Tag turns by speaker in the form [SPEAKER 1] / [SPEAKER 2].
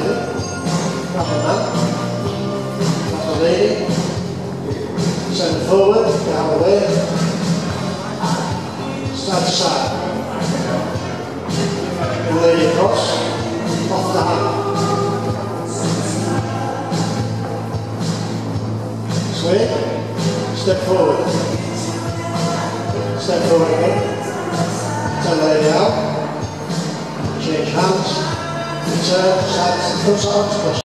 [SPEAKER 1] geleden. Gaat van dan. Gaat van leden. We zijn de volle, we gaan weg. Staat samen. Step forward. Step forward again. Turn lady out. Change hands. It's a, it's a,